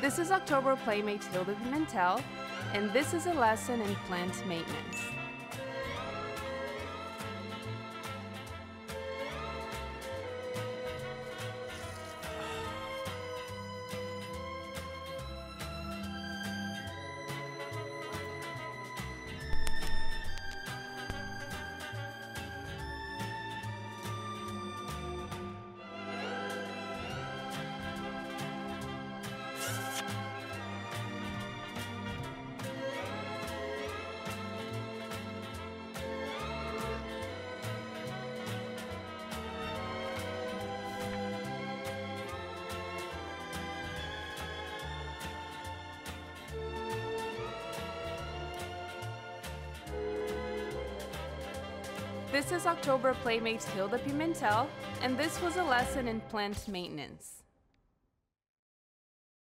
This is October Playmate Hilda Pimentel, and this is a lesson in plant maintenance. This is October Playmate Hilda Pimentel, and this was a lesson in plant maintenance.